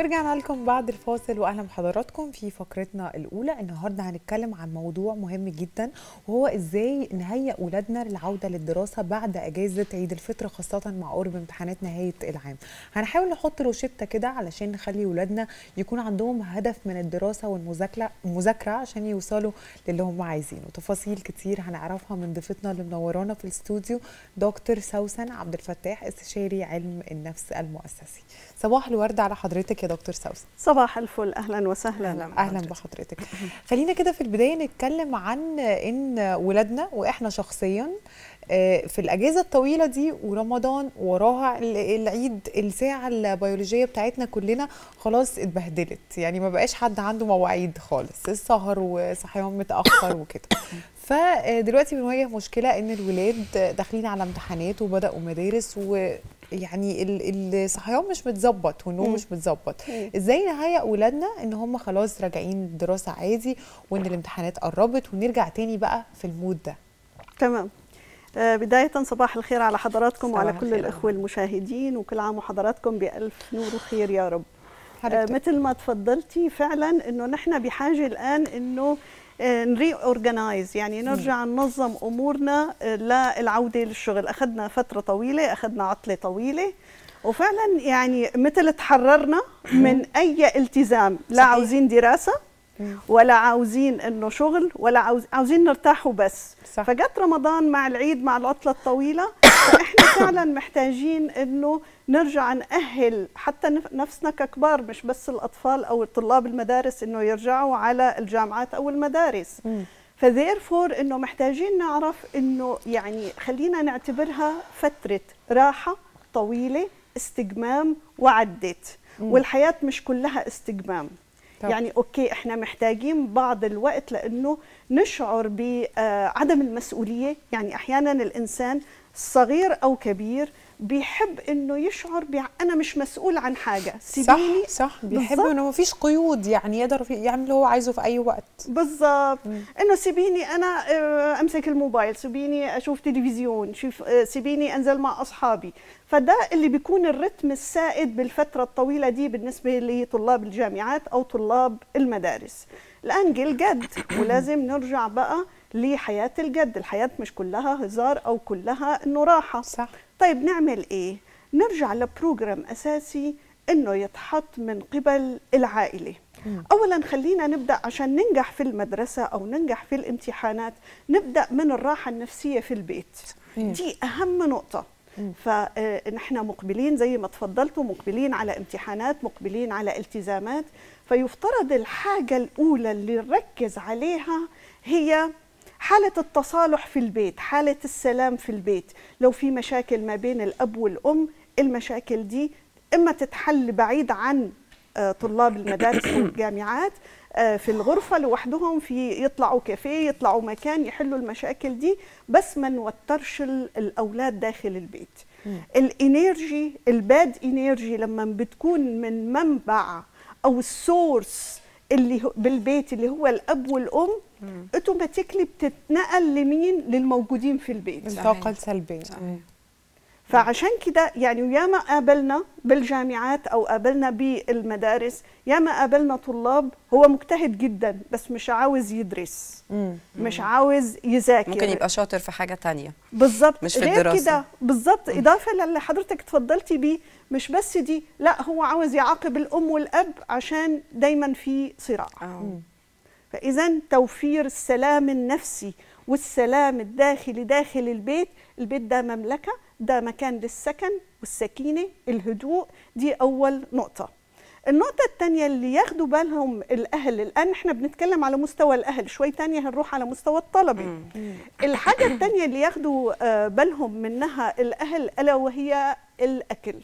رجعنا لكم بعد الفاصل وأهلا بحضراتكم في فقرتنا الأولى. النهارده هنتكلم عن موضوع مهم جدا وهو إزاي نهيئ اولادنا للعودة للدراسة بعد أجازة عيد الفطر خاصة مع قرب امتحانات نهاية العام. هنحاول نحط روشتة كده علشان نخلي اولادنا يكون عندهم هدف من الدراسة والمذاكرة المذاكره عشان يوصلوا للي هم عايزينه. تفاصيل كتير هنعرفها من ضيفتنا اللي منورانا في الاستوديو دكتور سوسن عبد الفتاح استشاري علم النفس المؤسسي. صباح الورد على حضرتك يا دكتور سوسن صباح الفل. أهلا وسهلا. أهلا, أهلا بحضرتك. خلينا كده في البداية نتكلم عن إن ولادنا وإحنا شخصيا في الأجازة الطويلة دي ورمضان وراها العيد الساعة البيولوجية بتاعتنا كلنا خلاص اتبهدلت. يعني ما بقاش حد عنده مواعيد خالص. السهر وصحيان متأخر وكده. فدلوقتي بنواجه مشكلة إن الولاد داخلين على امتحانات وبدأوا مدارس و يعني الصحيان مش متظبط والنوم مش متظبط. إزاي نهيئ اولادنا ان هم خلاص راجعين دراسة عادي وان الامتحانات قربت؟ ونرجع تاني بقى في ال mood ده. تمام. آه بداية صباح الخير على حضراتكم وعلى كل الإخوة المشاهدين وكل عام وحضراتكم بألف نور وخير يا رب. آه مثل ما تفضلتي فعلا أنه نحن بحاجة الآن أنه ن reorganize يعني نرجع ننظم أمورنا للعودة للشغل. أخذنا فترة طويلة أخذنا عطلة طويلة وفعلا يعني مثل تحررنا من أي التزام. لا عاوزين دراسة ولا عاوزين إنه شغل ولا عاوز عاوزين نرتاح وبس صح. فجت رمضان مع العيد مع العطلة الطويلة فاحنا فعلا محتاجين إنه نرجع نأهل حتى نفسنا ككبار مش بس الأطفال أو طلاب المدارس إنه يرجعوا على الجامعات أو المدارس. فذيرفور إنه محتاجين نعرف إنه يعني خلينا نعتبرها فترة راحة طويلة استجمام وعدت. والحياة مش كلها استجمام. طب. يعني okay إحنا محتاجين بعض الوقت لإنه نشعر بعدم المسؤولية. يعني أحيانا الإنسان صغير أو كبير بيحب إنه يشعر بي... أنا مش مسؤول عن حاجة. سيبيني؟ صح صح بيحب إنه ما فيش قيود يعني يقدر يعمل اللي هو عايزه في أي وقت. بالظبط إنه سيبيني أنا أمسك الموبايل سيبيني أشوف تلفزيون شوف سيبيني أنزل مع أصحابي. فده اللي بيكون الرتم السائد بالفترة الطويلة دي بالنسبة لطلاب الجامعات أو طلاب المدارس. الآن جه الجد ولازم نرجع بقى لحياة الجد. الحياة مش كلها هزار أو كلها إنه راحة. صح. طيب نعمل إيه؟ نرجع لبروجرام أساسي إنه يتحط من قبل العائلة. مم. اولا خلينا نبدأ عشان ننجح في المدرسة أو ننجح في الامتحانات نبدأ من الراحة النفسية في البيت. دي أهم نقطة. فنحن مقبلين زي ما تفضلتوا مقبلين على امتحانات مقبلين على التزامات. فيفترض الحاجة الأولى اللي نركز عليها هي حالة التصالح في البيت حالة السلام في البيت. لو في مشاكل ما بين الأب والأم المشاكل دي إما تتحل بعيد عن طلاب المدارس أو الجامعات في الغرفة لوحدهم في يطلعوا كافيه يطلعوا مكان يحلوا المشاكل دي بس ما نوترش الأولاد داخل البيت. ال energy ال bad energy لما بتكون من منبع أو ال source اللي بالبيت اللي هو الأب والأم automatically بتتنقل لمين؟ للموجودين في البيت. الطاقة السلبية. فعشان كده يعني ياما قابلنا بالجامعات أو قابلنا بالمدارس ياما قابلنا طلاب هو مجتهد جدا بس مش عاوز يدرس مم. مش عاوز يذاكر. ممكن يبقى شاطر في حاجة تانية. بالظبط. مش في الدراسة. كده بالظبط. إضافة للي حضرتك اتفضلتي بيه مش بس دي لا هو عاوز يعاقب الأم والأب عشان دايما في صراع. فاذا توفير السلام النفسي والسلام الداخلي داخل البيت البيت ده مملكة ده مكان للسكن والسكينة الهدوء دي أول نقطة. النقطة الثانية اللي ياخدوا بالهم الأهل الآن إحنا بنتكلم على مستوى الأهل شوي تانية هنروح على مستوى الطلبة. الحاجة الثانية اللي ياخدوا بالهم منها الأهل ألا وهي الأكل.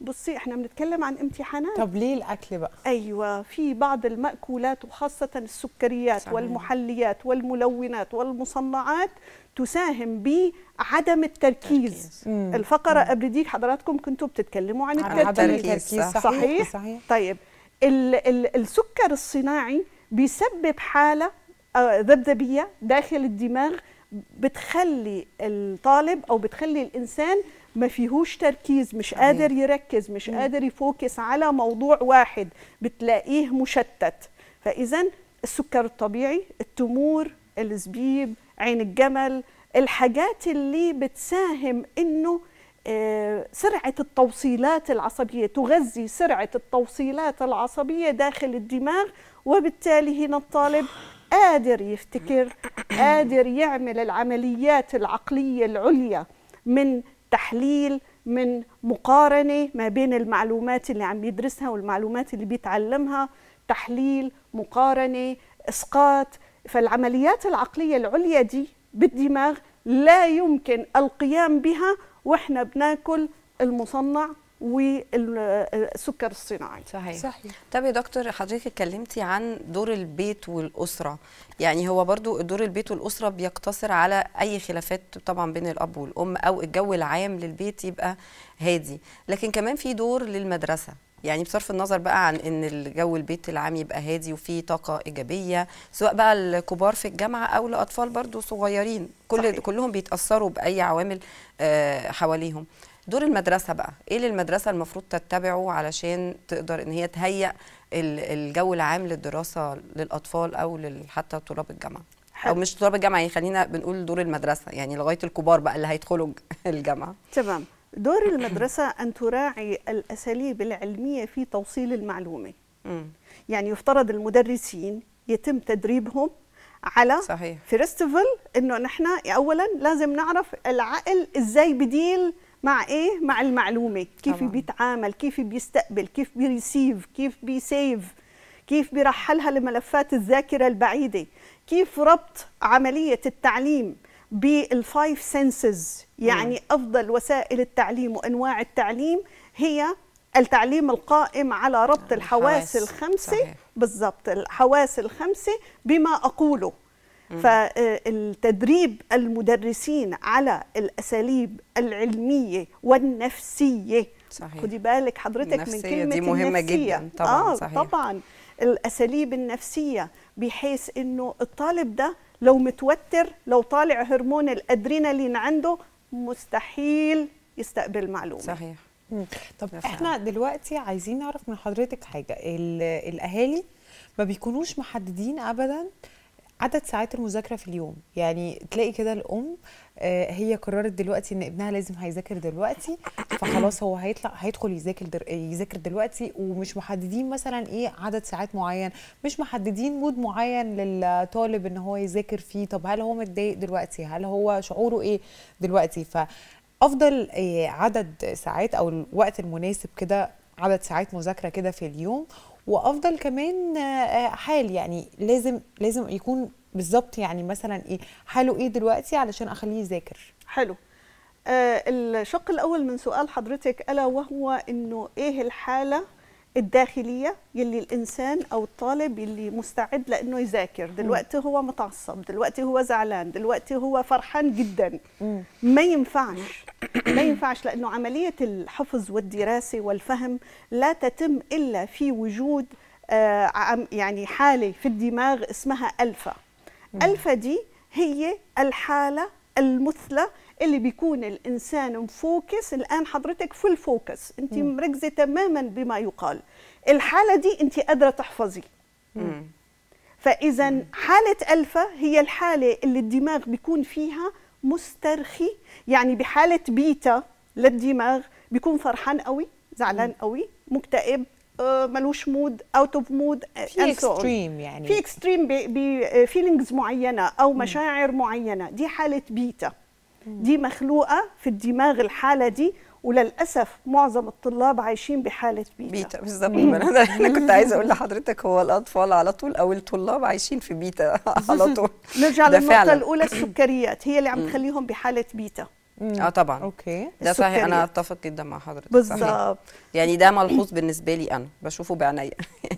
بصي إحنا بنتكلم عن امتحانات. طب ليه الأكل بقى؟ أيوه في بعض المأكولات وخاصة السكريات صحيح. والمحليات والملونات والمصنعات تساهم بعدم التركيز. مم. الفقرة قبل دي حضراتكم كنتوا بتتكلموا عن التركيز, عدم التركيز. صحيح. صحيح صحيح. طيب ال ال السكر الصناعي بيسبب حالة ذبذبية داخل الدماغ بتخلي الطالب أو بتخلي الإنسان ما فيهوش تركيز مش. قادر يركز مش. قادر يفوكس على موضوع واحد بتلاقيه مشتت فاذا السكر الطبيعي التمور الزبيب عين الجمل الحاجات اللي بتساهم إنه آه، سرعة التوصيلات العصبية تغذي سرعة التوصيلات العصبية داخل الدماغ وبالتالي هنا الطالب قادر يفتكر قادر يعمل العمليات العقلية العليا من تحليل من مقارنة ما بين المعلومات اللي عم يدرسها والمعلومات اللي بيتعلمها تحليل مقارنة إسقاط. فالعمليات العقلية العليا دي بالدماغ لا يمكن القيام بها وإحنا بناكل المصنع والسكر الصناعي. صحيح. صحيح. طب يا دكتور حضرتك اتكلمتي عن دور البيت والأسرة. يعني هو برضو دور البيت والأسرة بيقتصر على أي خلافات طبعا بين الأب والأم أو الجو العام للبيت يبقى هادي. لكن كمان في دور للمدرسة. يعني بصرف النظر بقى عن إن الجو البيت العام يبقى هادي وفيه طاقة إيجابية سواء بقى الكبار في الجامعة أو الأطفال برضو صغيرين كل صحيح. كلهم بيتأثروا بأي عوامل آه حواليهم. دور المدرسة بقى. إيه اللي المدرسة المفروض تتبعه علشان تقدر إن هي تهيئ الجو العام للدراسة للأطفال أو حتى طلاب الجامعة. أو مش طلاب الجامعة يعني خلينا بنقول دور المدرسة يعني لغاية الكبار بقى اللي هيدخلوا الجامعة. تمام. دور المدرسة أن تراعي الأساليب العلمية في توصيل المعلومة. م. يعني يفترض المدرسين يتم تدريبهم على صحيح. First of all إنه نحن اولا لازم نعرف العقل إزاي بي deal مع إيه؟ مع المعلومة. كيف طبعا. بيتعامل كيف بيستقبل كيف بي receive كيف بي save كيف بيرحلها لملفات الذاكرة البعيدة كيف ربط عملية التعليم بالفايف سنسز يعني مم. أفضل وسائل التعليم وأنواع التعليم هي التعليم القائم على ربط الحواس, الحواس الخمسة. بالضبط. الحواس الخمسة بما أقوله. فالتدريب المدرسين على الأساليب العلمية والنفسية. صحيح. خدي بالك حضرتك من كلمة دي مهمة النفسية. جدا طبعا آه صحيح. طبعا. الأساليب النفسية بحيث إنه الطالب ده لو متوتر لو طالع هرمون الأدرينالين عنده مستحيل يستقبل معلومة. صحيح. طب إحنا دلوقتي عايزين نعرف من حضرتك حاجة. الأهالي ما بيكونوش محددين ابدا عدد ساعات المذاكرة في اليوم. يعني تلاقي كده الأم آه، هي قررت دلوقتي إن ابنها لازم هيذاكر دلوقتي فخلاص هو هيطلع هيدخل يذاكر در... يذاكر دلوقتي ومش محددين مثلا إيه عدد ساعات معين مش محددين مود معين للطالب إن هو يذاكر فيه. طب هل هو متضايق دلوقتي؟ هل هو شعوره إيه دلوقتي؟ فأفضل آه، عدد ساعات أو الوقت المناسب كده عدد ساعات مذاكرة كده في اليوم وأفضل كمان آه، حال يعني لازم لازم يكون بالظبط يعني مثلا إيه حاله إيه دلوقتي علشان أخليه يذاكر؟ حلو. آه الشق الأول من سؤال حضرتك ألا وهو إنه إيه الحالة الداخلية يلي الإنسان أو الطالب يلي مستعد لإنه يذاكر. دلوقتي هو متعصب دلوقتي هو زعلان دلوقتي هو فرحان جدا. ما ينفعش ما ينفعش لإنه عملية الحفظ والدراسة والفهم لا تتم إلا في وجود آه يعني حالة في الدماغ اسمها alpha. alpha دي هي الحالة المثلى اللي بيكون الإنسان م focus. الآن حضرتك full focus أنت مركزة تماما بما يقال. الحالة دي أنت قادرة تحفظي. فاذا حالة ألفا هي الحالة اللي الدماغ بيكون فيها مسترخي. يعني بحالة بيتا للدماغ بيكون فرحان قوي زعلان قوي مكتئب ملوش mood out of mood في extreme يعني. في extreme ب feelings معينة أو مشاعر معينة. دي حالة بيتا. دي مخلوقة في الدماغ الحالة دي وللأسف معظم الطلاب عايشين بحالة beta. beta بالظبط. أنا كنت عايزة أقول لحضرتك هو الأطفال على طول أو الطلاب عايشين في بيتا على طول. نرجع للنقطة الأولى السكريات. هي اللي عم تخليهم بحالة بيتا. آه طبعا. Okay. ده صحيح أنا أتفق جدا مع حضرتك بالظبط. يعني ده ملحوظ بالنسبة لي أنا بشوفه بعينيا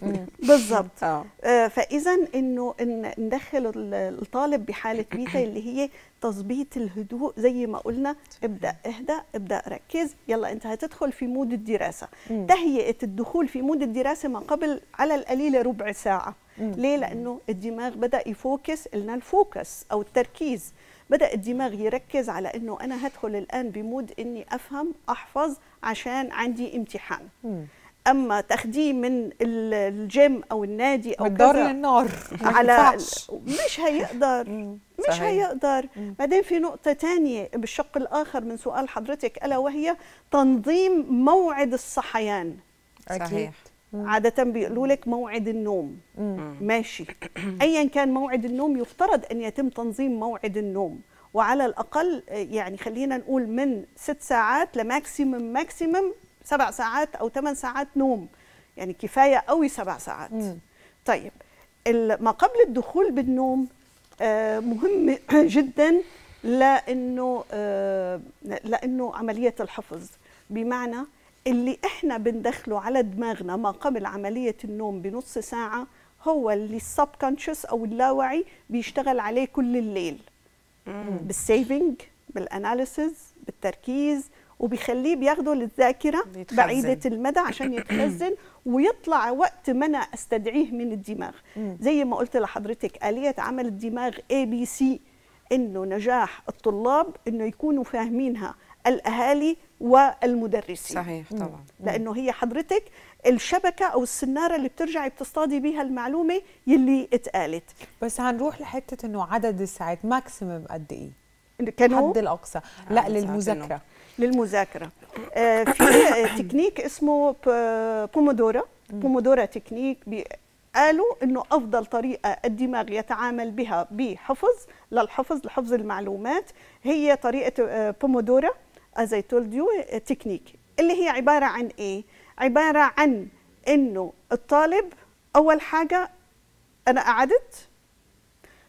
بالظبط. آه. آه فاذا إنه إن ندخل الطالب بحالة بيتا اللي هي تظبيط الهدوء زي ما قلنا ابدأ اهدى ابدأ ركز يلا أنت هتدخل في mood الدراسة. تهيئة الدخول في mood الدراسة ما قبل على القليله ربع ساعة. ليه؟ لأنه الدماغ بدأ ي focus لنا ال focus أو التركيز. بدأ الدماغ يركز على إنه أنا هدخل الآن ب mood إني أفهم أحفظ عشان عندي امتحان. مم. أما تاخديه من الجيم أو النادي أو الدار للنار. على مش هيقدر مش صحيح. هيقدر. بعدين في نقطة تانية بالشق الآخر من سؤال حضرتك ألا وهي تنظيم موعد الصحيان. صحيح. عادة بيقولوا لك موعد النوم. مم. ماشي. أيا كان موعد النوم يفترض أن يتم تنظيم موعد النوم. وعلى الأقل يعني خلينا نقول من ست ساعات لماكسيمم ماكسيمم سبع ساعات أو ثمان ساعات نوم. يعني كفاية قوي سبع ساعات. مم. طيب ما قبل الدخول بالنوم آه مهم جدا لأنه آه لأنه عملية الحفظ. بمعنى اللي إحنا بندخله على دماغنا ما قبل عملية النوم بنص ساعة هو اللي ال sub أو اللاوعي بيشتغل عليه كل الليل. بال saving بال analysis بالتركيز وبيخليه بياخده للذاكرة بيتخزن. بعيدة المدى عشان يتخزن ويطلع وقت ما أنا أستدعيه من الدماغ. زي ما قلت لحضرتك آلية عمل الدماغ ABC إنه نجاح الطلاب إنه يكونوا فاهمينها. الأهالي والمدرسين. صحيح طبعا. لأنه هي حضرتك الشبكة أو السنارة اللي بترجعي بتصطادي بيها المعلومة يلي اتقالت. بس هنروح لحتة إنه عدد الساعات maximum قد إيه؟ كانوا؟ حد الأقصى. لا للمذاكرة. للمذاكرة. آه في تكنيك اسمه Pomodoro Pomodoro technique قالوا إنه أفضل طريقة الدماغ يتعامل بها بحفظ للحفظ لحفظ المعلومات هي طريقة Pomodoro as I told you technique اللي هي عبارة عن إيه؟ عبارة عن إنه الطالب أول حاجة أنا قعدت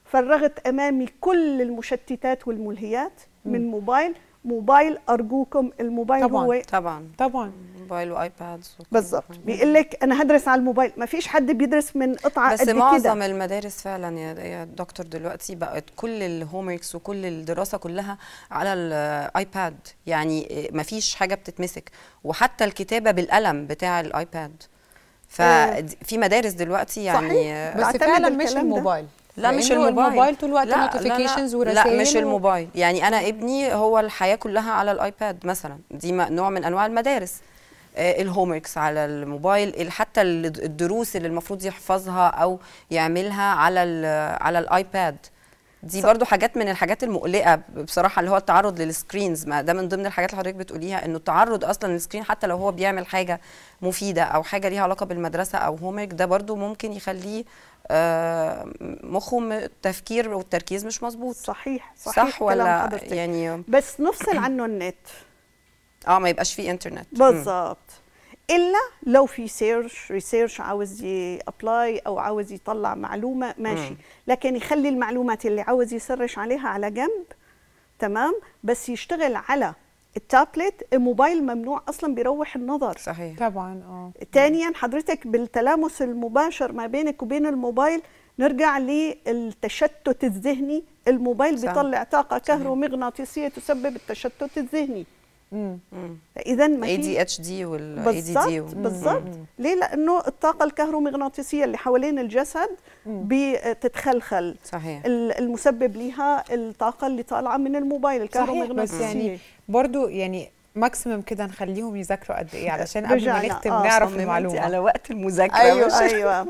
فرغت أمامي كل المشتتات والملهيات من موبايل موبايل أرجوكم الموبايل طبعا هو طبعا. طبعا. موبايل و iPads بالظبط بيقول لك أنا هدرس على الموبايل ما فيش حد بيدرس من قطعة بس قد معظم كده. المدارس فعلا يا يا دكتور دلوقتي بقت كل ال homeworks وكل الدراسة كلها على ال iPad. يعني ما فيش حاجة بتتمسك. وحتى الكتابة بالقلم بتاع ال iPad. ففي مدارس دلوقتي يعني صحيح. بس فعلا مش الموبايل. لا مش الموبايل. الموبايل طول الوقت notifications ورسائل لا مش الموبايل. يعني أنا ابني هو الحياة كلها على ال iPad مثلا. دي نوع من أنواع المدارس. آه ال homeworks على الموبايل حتى الدروس اللي المفروض يحفظها أو يعملها على على ال iPad. دي صح. برضو حاجات من الحاجات المقلقة بصراحة اللي هو التعرض لل screens. ما ده من ضمن الحاجات اللي حضرتك بتقوليها إنه التعرض أصلا لل screen حتى لو هو بيعمل حاجة مفيدة أو حاجة ليها علاقة بالمدرسة أو homework ده برضو ممكن يخليه آه مخه التفكير والتركيز مش مظبوط. صحيح صحيح صح ولا يعني بس نفصل عنه النت. آه ما يبقاش فيه انترنت بالظبط. إلا لو في search research عاوز ي apply أو عاوز يطلع معلومة ماشي. لكن يخلي المعلومات اللي عاوز ي search عليها على جنب تمام؟ بس يشتغل على التابلت الموبايل ممنوع أصلا بيروح النظر. صحيح. طبعا آه. ثانيا حضرتك بالتلامس المباشر ما بينك وبين الموبايل نرجع للتشتت الذهني. الموبايل صح. بيطلع طاقة كهرومغناطيسية تسبب التشتت الذهني. اذا ما اي دي اتش دي والاي دي دي بالضبط ليه؟ لأنه الطاقة الكهرومغناطيسية اللي حوالين الجسد بتتخلخل. صحيح. المسبب ليها الطاقة اللي طالعة من الموبايل الكهرومغناطيسيه بس يعني برضو يعني maximum كده نخليهم يذاكروا قد إيه؟ علشان قبل ما نختم آه نعرف المعلومة. على وقت المذاكرة. أيوه أيوه.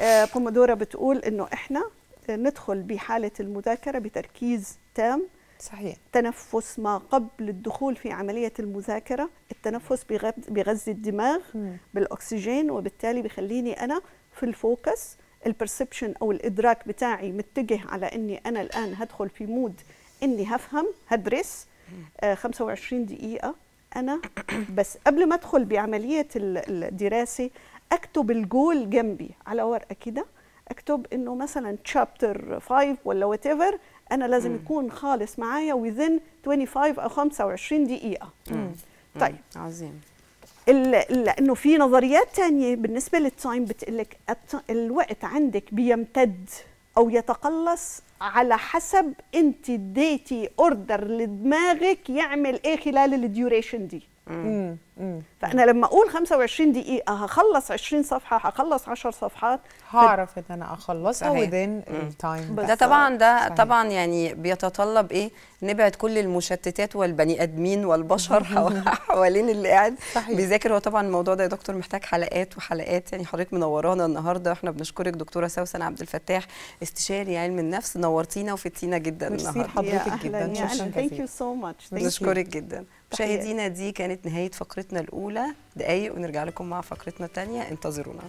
آه بومودورا بتقول إنه إحنا ندخل بحالة المذاكرة بتركيز تام صحيح. تنفس ما قبل الدخول في عملية المذاكرة التنفس بيغذي الدماغ م. بالأكسجين وبالتالي بيخليني أنا في ال focus. ال perception أو الإدراك بتاعي متجه على أني أنا الآن هدخل في mood أني هفهم هدرس. آه 25 دقيقة. أنا بس قبل ما أدخل بعملية الدراسة أكتب الجول جنبي. على ورقة كده أكتب إنه مثلا chapter 5 ولا whatever أنا لازم مم. يكون خالص معايا within 25 أو 25 دقيقة. مم. طيب. عظيم. لأنه في نظريات تانية بالنسبة لل time بتقلك الوقت عندك بيمتد أو يتقلص على حسب أنت اديتي order لدماغك يعمل إيه خلال ال duration دي. مم. فأنا لما أقول 25 دقيقة هخلص 20 صفحة هخلص 10 صفحات هعرف إن أنا اخلصها مم. ال time ده طبعا ده صحيح. طبعا يعني بيتطلب إيه؟ نبعد كل المشتتات والبني آدمين والبشر حو- حوالين اللي قاعد صحيح. بيذاكر. هو طبعا الموضوع ده يا دكتور محتاج حلقات وحلقات. يعني حضرتك منورانا النهارده إحنا بنشكرك دكتورة سوسن عبد الفتاح استشاري علم النفس نورتينا وفدتينا جدا النهارده. حضرتك جدا. شكرا thank you so much بنشكرك جدا. مشاهدينا دي كانت نهاية فقرتنا الأولى. دقايق ونرجع لكم مع فقرتنا الثانية انتظرونا.